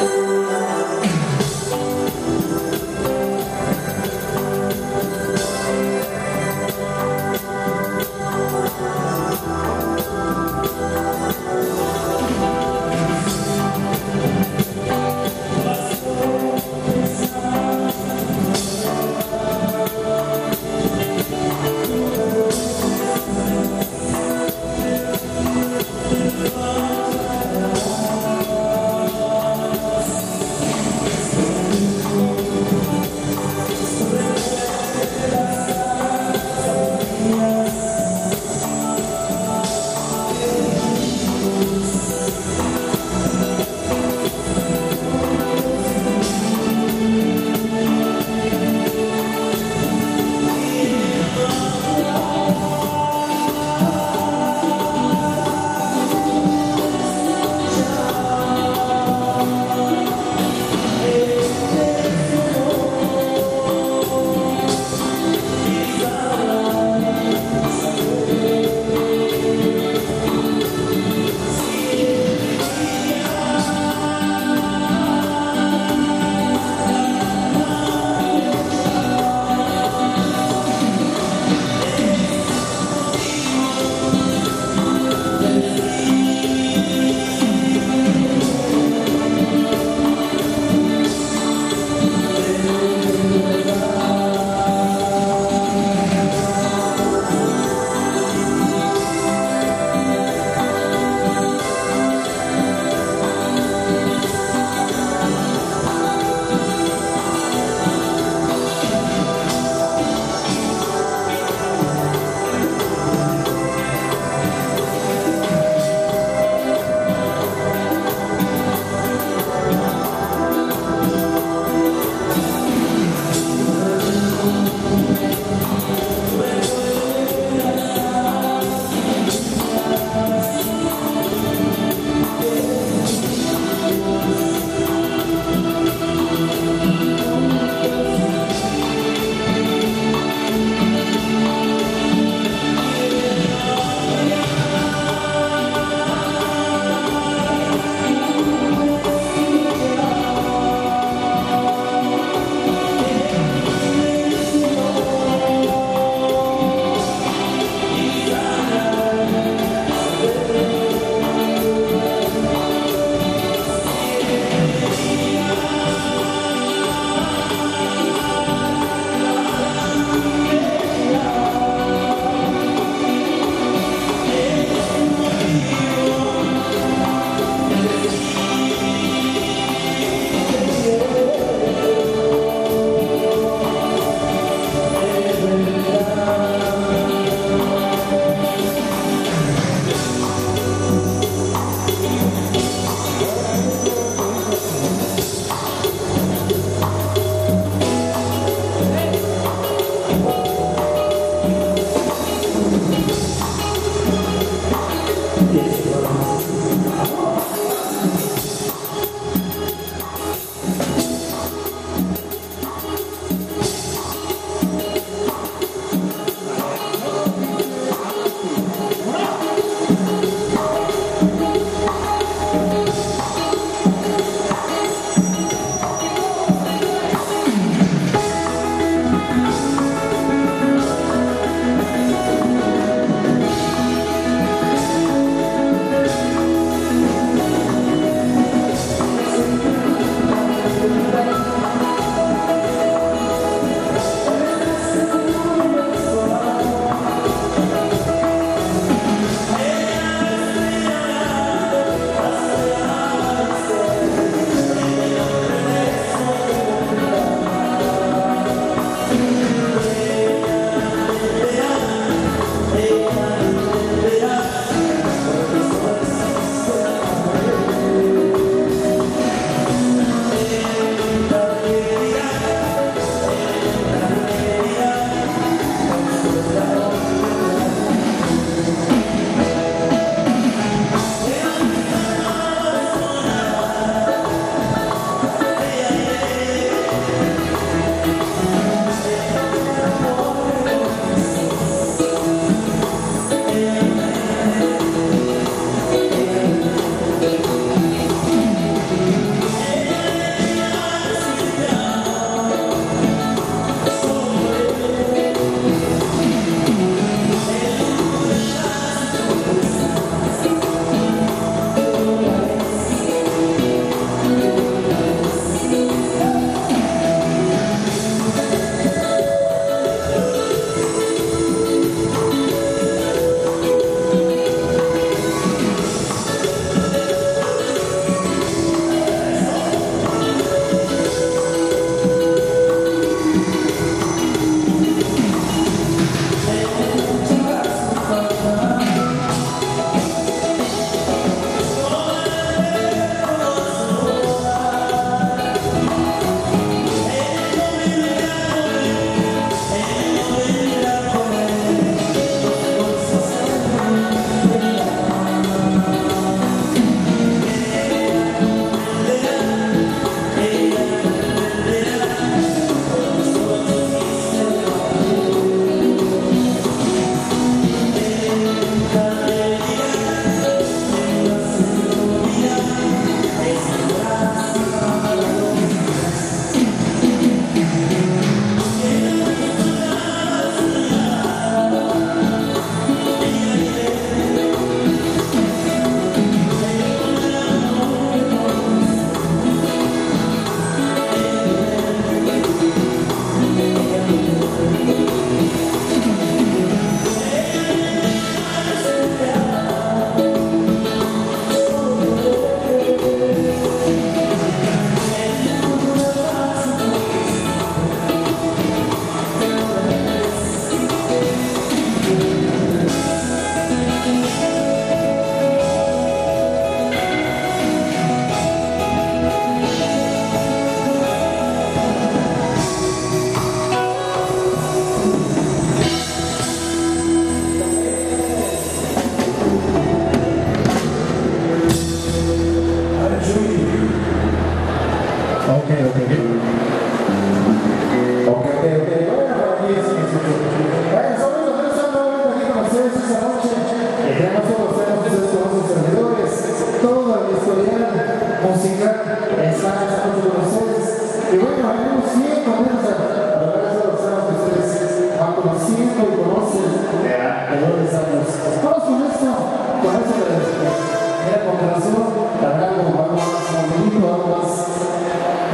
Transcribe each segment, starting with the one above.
Música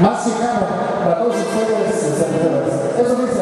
más más para todos ustedes, servidores.